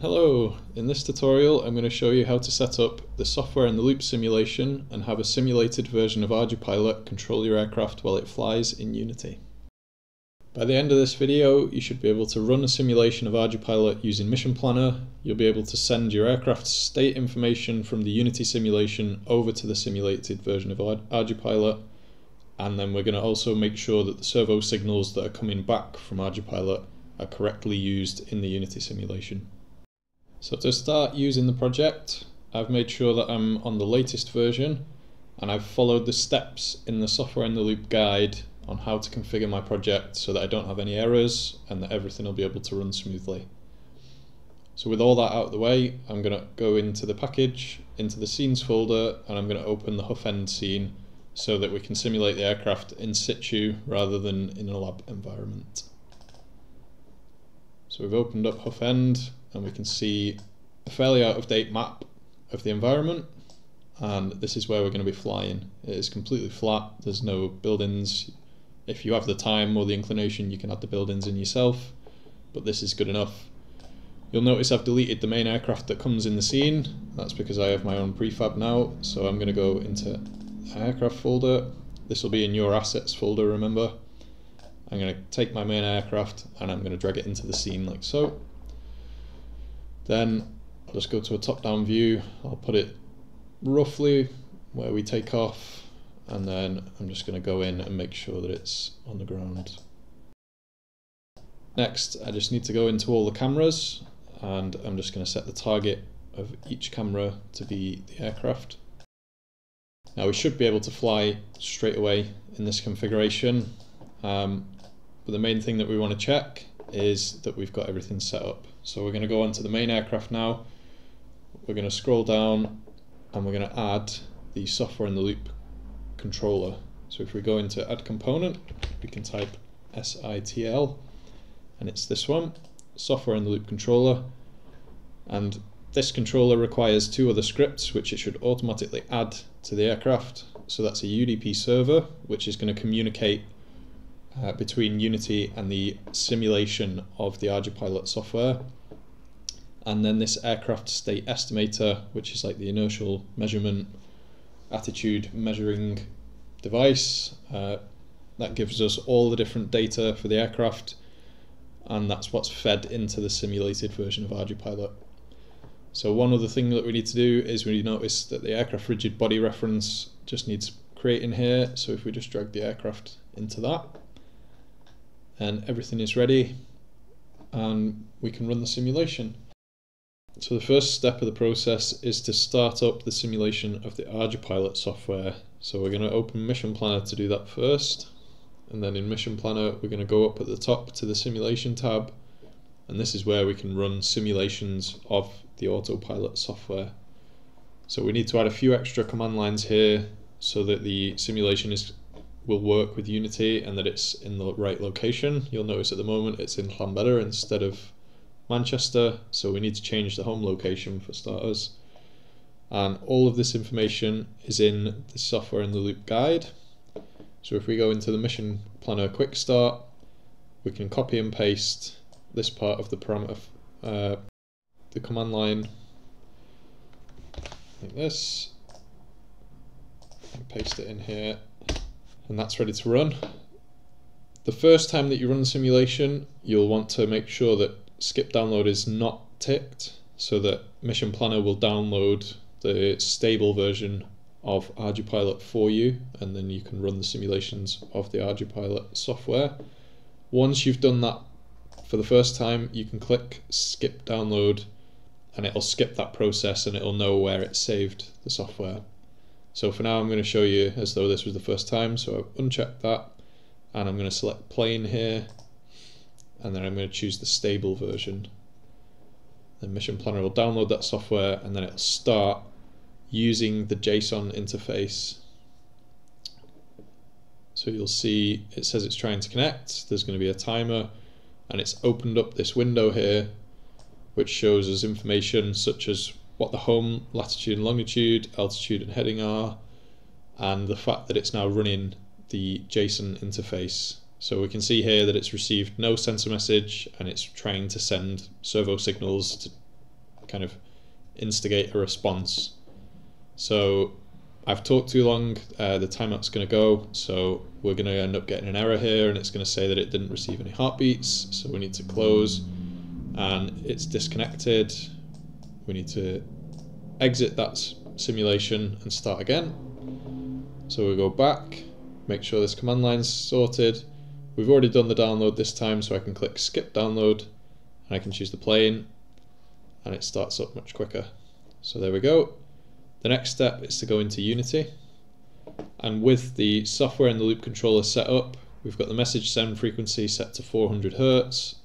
Hello, in this tutorial I'm going to show you how to set up the software in the loop simulation and have a simulated version of ArduPilot control your aircraft while it flies in Unity. By the end of this video you should be able to run a simulation of ArduPilot using Mission Planner, you'll be able to send your aircraft's state information from the Unity simulation over to the simulated version of ArduPilot and then we're going to also make sure that the servo signals that are coming back from ArduPilot are correctly used in the Unity simulation. So to start using the project, I've made sure that I'm on the latest version and I've followed the steps in the software in the loop guide on how to configure my project so that I don't have any errors and that everything will be able to run smoothly. So with all that out of the way, I'm going to go into the package, into the scenes folder, and I'm going to open the Hough End scene so that we can simulate the aircraft in situ rather than in a lab environment. So we've opened up Hough End and we can see a fairly out of date map of the environment and this is where we're going to be flying. It is completely flat, there's no buildings. If you have the time or the inclination you can add the buildings in yourself, but this is good enough. You'll notice I've deleted the main aircraft that comes in the scene, that's because I have my own prefab now, so I'm going to go into aircraft folder. This will be in your assets folder, remember. I'm going to take my main aircraft and I'm going to drag it into the scene like so. Then I'll just go to a top-down view. I'll put it roughly where we take off and then I'm just going to go in and make sure that it's on the ground. Next I just need to go into all the cameras and I'm just going to set the target of each camera to be the aircraft. Now we should be able to fly straight away in this configuration um, but the main thing that we want to check is that we've got everything set up. So we're going to go onto the main aircraft now. We're going to scroll down and we're going to add the software in the loop controller. So if we go into add component, we can type SITL and it's this one, software in the loop controller. And this controller requires two other scripts which it should automatically add to the aircraft. So that's a UDP server which is going to communicate uh, between Unity and the simulation of the ArduPilot software. And then this aircraft state estimator, which is like the inertial measurement attitude measuring device. Uh, that gives us all the different data for the aircraft and that's what's fed into the simulated version of ArduPilot. So one other thing that we need to do is we notice that the aircraft rigid body reference just needs creating here. So if we just drag the aircraft into that, and everything is ready and we can run the simulation. So the first step of the process is to start up the simulation of the ArduPilot software. So we're going to open Mission Planner to do that first and then in Mission Planner we're going to go up at the top to the simulation tab and this is where we can run simulations of the autopilot software. So we need to add a few extra command lines here so that the simulation is will work with Unity and that it's in the right location. You'll notice at the moment it's in Llanbedr instead of Manchester, so we need to change the home location for starters. And all of this information is in the software in the loop guide. So if we go into the mission planner quick start, we can copy and paste this part of the parameter, uh, the command line like this, and paste it in here and that's ready to run. The first time that you run the simulation, you'll want to make sure that skip download is not ticked so that Mission Planner will download the stable version of ArduPilot for you and then you can run the simulations of the ArduPilot software. Once you've done that for the first time, you can click skip download and it'll skip that process and it'll know where it saved the software. So for now I'm going to show you as though this was the first time, so I've unchecked that and I'm going to select plane here and then I'm going to choose the stable version. The Mission Planner will download that software and then it'll start using the JSON interface. So you'll see it says it's trying to connect, there's going to be a timer and it's opened up this window here which shows us information such as what the home latitude and longitude, altitude and heading are, and the fact that it's now running the JSON interface. So we can see here that it's received no sensor message and it's trying to send servo signals to kind of instigate a response. So I've talked too long, uh, the timeout's going to go, so we're going to end up getting an error here and it's going to say that it didn't receive any heartbeats, so we need to close and it's disconnected. We need to exit that simulation and start again. So we go back, make sure this command line's sorted. We've already done the download this time, so I can click skip download and I can choose the plane and it starts up much quicker. So there we go. The next step is to go into Unity and with the software and the loop controller set up, we've got the message send frequency set to 400 Hertz,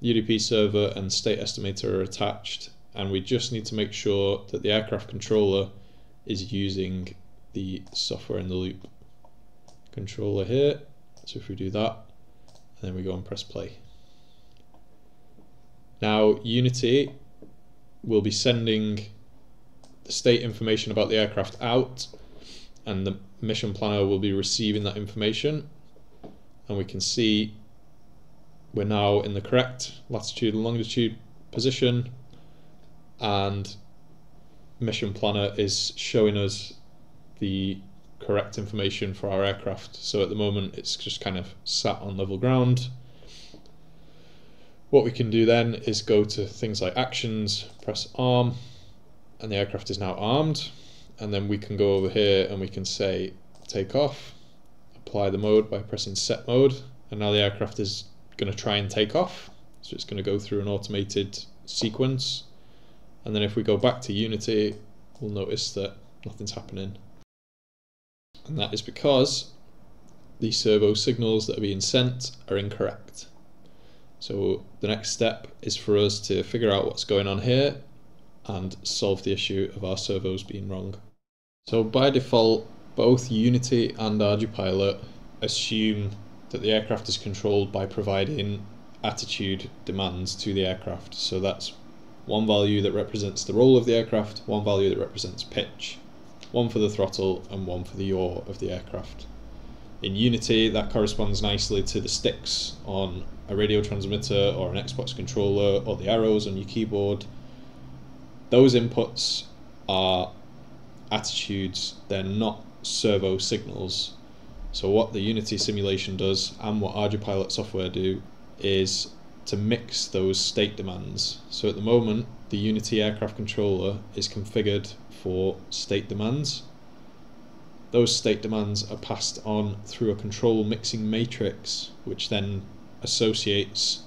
UDP server and state estimator are attached and we just need to make sure that the aircraft controller is using the software in the loop controller here. So if we do that, and then we go and press play. Now Unity will be sending the state information about the aircraft out and the mission planner will be receiving that information and we can see we're now in the correct latitude and longitude position and mission planner is showing us the correct information for our aircraft so at the moment it's just kind of sat on level ground what we can do then is go to things like actions press arm and the aircraft is now armed and then we can go over here and we can say take off apply the mode by pressing set mode and now the aircraft is going to try and take off. So it's going to go through an automated sequence. And then if we go back to Unity, we'll notice that nothing's happening. And that is because the servo signals that are being sent are incorrect. So the next step is for us to figure out what's going on here and solve the issue of our servos being wrong. So by default, both Unity and ArduPilot assume that the aircraft is controlled by providing attitude demands to the aircraft. So that's one value that represents the roll of the aircraft, one value that represents pitch, one for the throttle, and one for the yaw of the aircraft. In Unity, that corresponds nicely to the sticks on a radio transmitter or an Xbox controller or the arrows on your keyboard. Those inputs are attitudes, they're not servo signals so what the Unity simulation does and what ArduPilot software do is to mix those state demands. So at the moment, the Unity aircraft controller is configured for state demands. Those state demands are passed on through a control mixing matrix, which then associates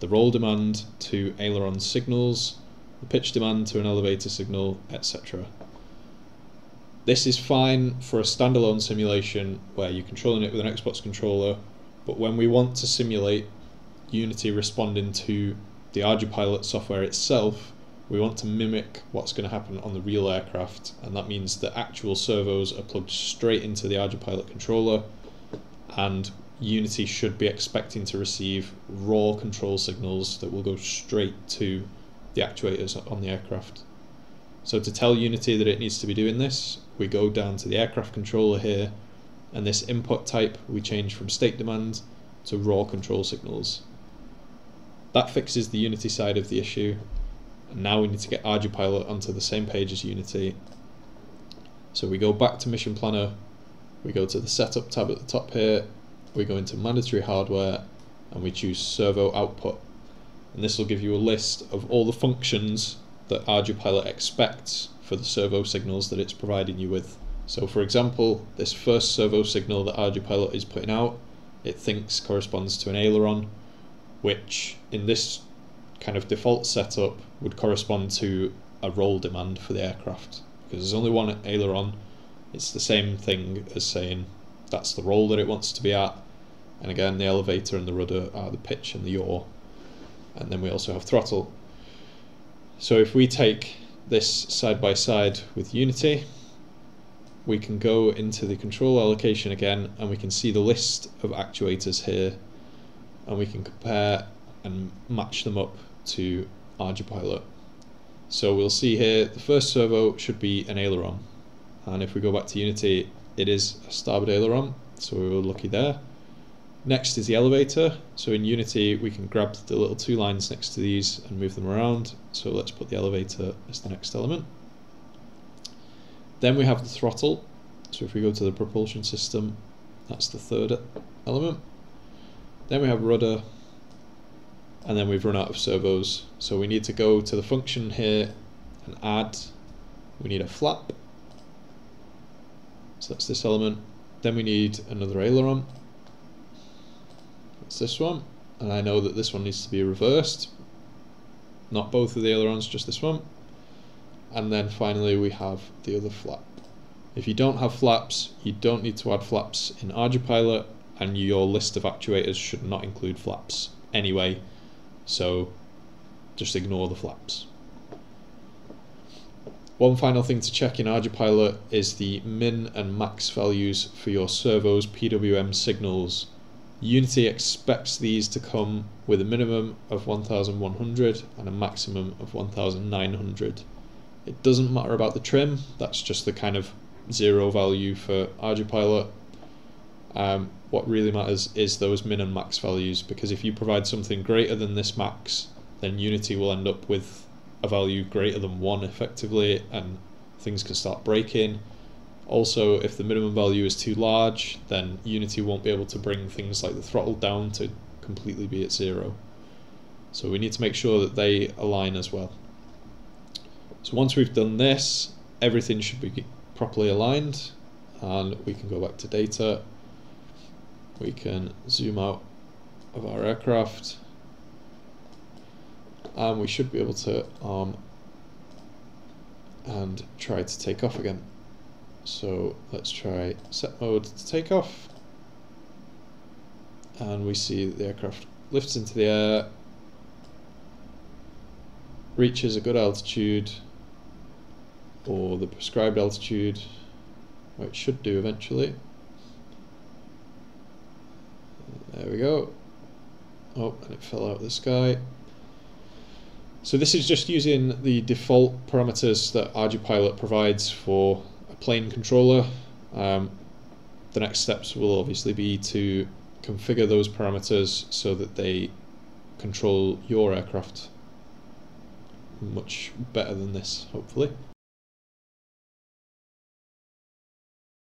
the roll demand to aileron signals, the pitch demand to an elevator signal, etc. This is fine for a standalone simulation where you're controlling it with an Xbox controller, but when we want to simulate Unity responding to the ArduPilot software itself, we want to mimic what's going to happen on the real aircraft, and that means the actual servos are plugged straight into the ArduPilot controller, and Unity should be expecting to receive raw control signals that will go straight to the actuators on the aircraft. So to tell Unity that it needs to be doing this, we go down to the aircraft controller here, and this input type we change from state demand to raw control signals. That fixes the Unity side of the issue, and now we need to get ArduPilot onto the same page as Unity. So we go back to Mission Planner, we go to the Setup tab at the top here, we go into Mandatory Hardware, and we choose Servo Output. And this will give you a list of all the functions that ArduPilot expects for the servo signals that it's providing you with. So for example, this first servo signal that ArduPilot is putting out, it thinks corresponds to an aileron, which in this kind of default setup would correspond to a roll demand for the aircraft. Because there's only one aileron, it's the same thing as saying that's the roll that it wants to be at. And again, the elevator and the rudder are the pitch and the yaw. And then we also have throttle. So if we take this side by side with Unity, we can go into the control allocation again and we can see the list of actuators here and we can compare and match them up to ArduPilot. So we'll see here the first servo should be an aileron and if we go back to Unity it is a starboard aileron so we were lucky there Next is the elevator. So in Unity, we can grab the little two lines next to these and move them around. So let's put the elevator as the next element. Then we have the throttle. So if we go to the propulsion system, that's the third element. Then we have rudder, and then we've run out of servos. So we need to go to the function here and add, we need a flap. So that's this element. Then we need another aileron. That's this one. And I know that this one needs to be reversed. Not both of the ailerons, just this one. And then finally we have the other flap. If you don't have flaps, you don't need to add flaps in ArduPilot and your list of actuators should not include flaps anyway, so just ignore the flaps. One final thing to check in ArduPilot is the min and max values for your servo's PWM signals. Unity expects these to come with a minimum of 1100 and a maximum of 1900. It doesn't matter about the trim, that's just the kind of zero value for ArduPilot. Um, what really matters is those min and max values because if you provide something greater than this max, then Unity will end up with a value greater than 1 effectively and things can start breaking. Also, if the minimum value is too large, then Unity won't be able to bring things like the throttle down to completely be at zero. So we need to make sure that they align as well. So once we've done this, everything should be properly aligned and we can go back to data we can zoom out of our aircraft. And we should be able to arm and try to take off again. So let's try set mode to take off. And we see that the aircraft lifts into the air reaches a good altitude or the prescribed altitude, which should do eventually. There we go. Oh, and it fell out of the sky. So this is just using the default parameters that ArduPilot provides for a plane controller. Um, the next steps will obviously be to configure those parameters so that they control your aircraft much better than this, hopefully.